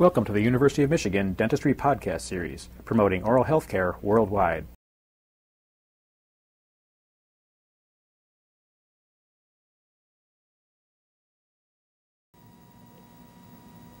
Welcome to the University of Michigan Dentistry Podcast Series, promoting oral health care worldwide.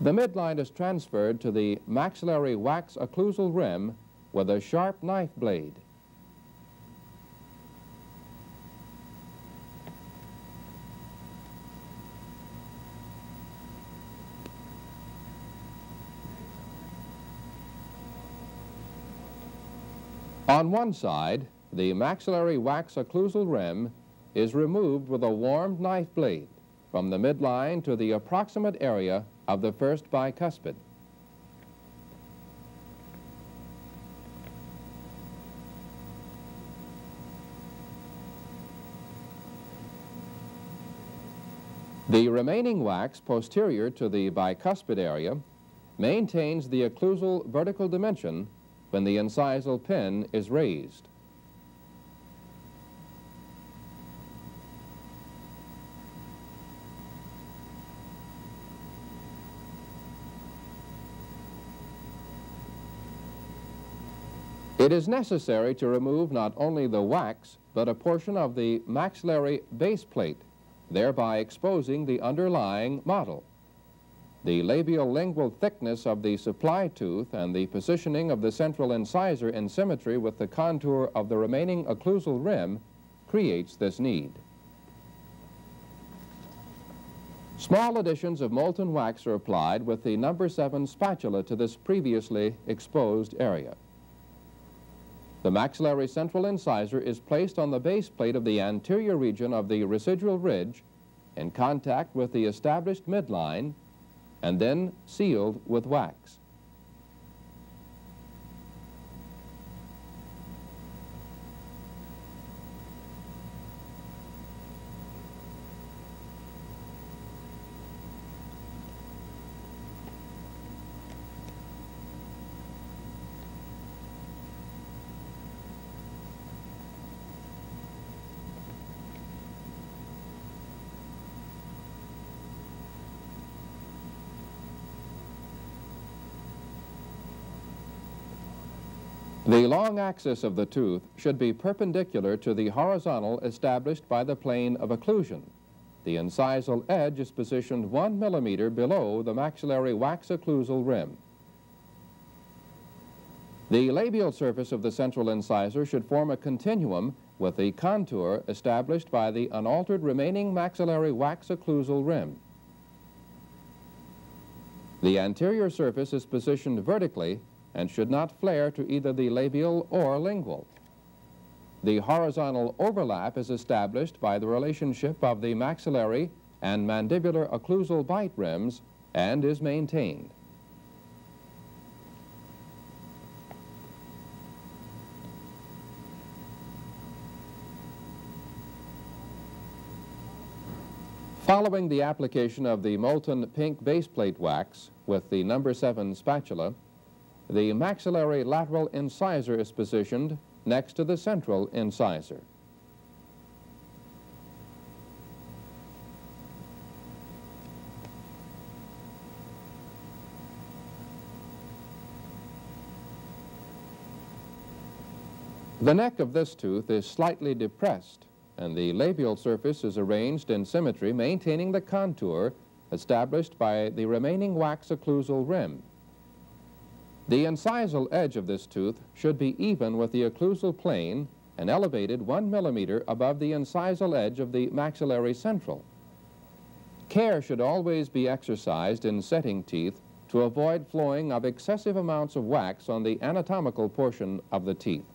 The midline is transferred to the maxillary wax occlusal rim with a sharp knife blade. On one side, the maxillary wax occlusal rim is removed with a warmed knife blade from the midline to the approximate area of the first bicuspid. The remaining wax posterior to the bicuspid area maintains the occlusal vertical dimension when the incisal pin is raised. It is necessary to remove not only the wax, but a portion of the maxillary base plate, thereby exposing the underlying model. The labial lingual thickness of the supply tooth and the positioning of the central incisor in symmetry with the contour of the remaining occlusal rim creates this need. Small additions of molten wax are applied with the number 7 spatula to this previously exposed area. The maxillary central incisor is placed on the base plate of the anterior region of the residual ridge in contact with the established midline and then sealed with wax. The long axis of the tooth should be perpendicular to the horizontal established by the plane of occlusion. The incisal edge is positioned one millimeter below the maxillary wax occlusal rim. The labial surface of the central incisor should form a continuum with the contour established by the unaltered remaining maxillary wax occlusal rim. The anterior surface is positioned vertically and should not flare to either the labial or lingual. The horizontal overlap is established by the relationship of the maxillary and mandibular occlusal bite rims and is maintained. Following the application of the molten pink baseplate wax with the number 7 spatula, the maxillary lateral incisor is positioned next to the central incisor. The neck of this tooth is slightly depressed and the labial surface is arranged in symmetry maintaining the contour established by the remaining wax occlusal rim. The incisal edge of this tooth should be even with the occlusal plane and elevated one millimeter above the incisal edge of the maxillary central. Care should always be exercised in setting teeth to avoid flowing of excessive amounts of wax on the anatomical portion of the teeth.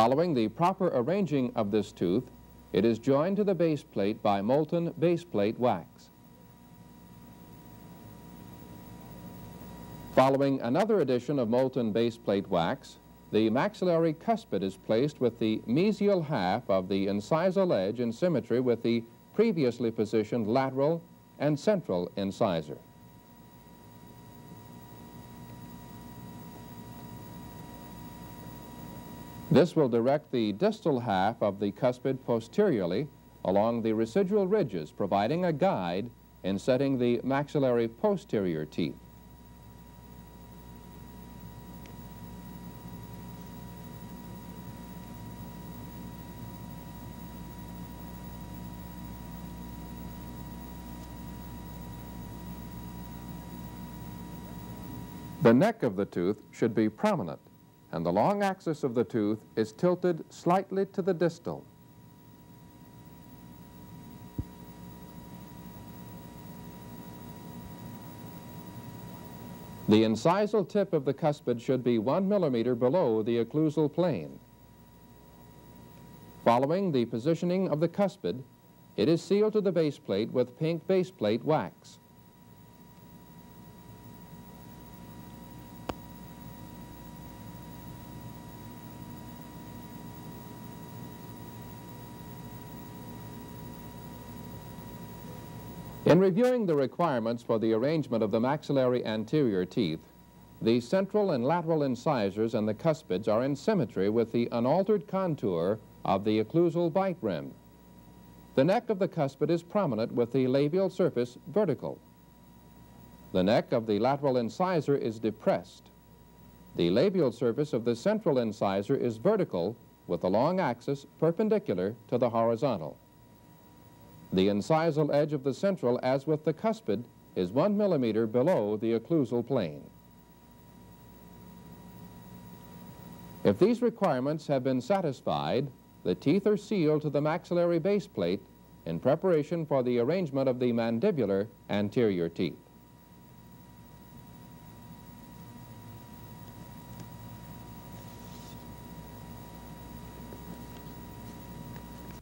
Following the proper arranging of this tooth, it is joined to the base plate by molten base plate wax. Following another addition of molten base plate wax, the maxillary cuspid is placed with the mesial half of the incisal edge in symmetry with the previously positioned lateral and central incisor. This will direct the distal half of the cuspid posteriorly along the residual ridges, providing a guide in setting the maxillary posterior teeth. The neck of the tooth should be prominent and the long axis of the tooth is tilted slightly to the distal. The incisal tip of the cuspid should be one millimeter below the occlusal plane. Following the positioning of the cuspid, it is sealed to the base plate with pink base plate wax. In reviewing the requirements for the arrangement of the maxillary anterior teeth, the central and lateral incisors and the cuspids are in symmetry with the unaltered contour of the occlusal bite rim. The neck of the cuspid is prominent with the labial surface vertical. The neck of the lateral incisor is depressed. The labial surface of the central incisor is vertical with the long axis perpendicular to the horizontal. The incisal edge of the central, as with the cuspid, is one millimeter below the occlusal plane. If these requirements have been satisfied, the teeth are sealed to the maxillary base plate in preparation for the arrangement of the mandibular anterior teeth.